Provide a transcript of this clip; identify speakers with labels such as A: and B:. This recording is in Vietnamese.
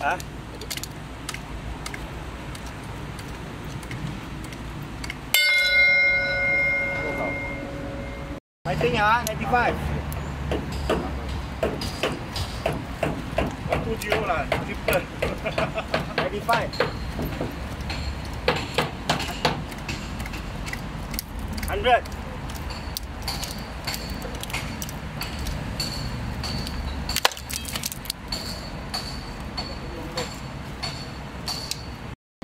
A: Hả? Máy tính hả? 95
B: One two zero lah, triple.
A: 95 100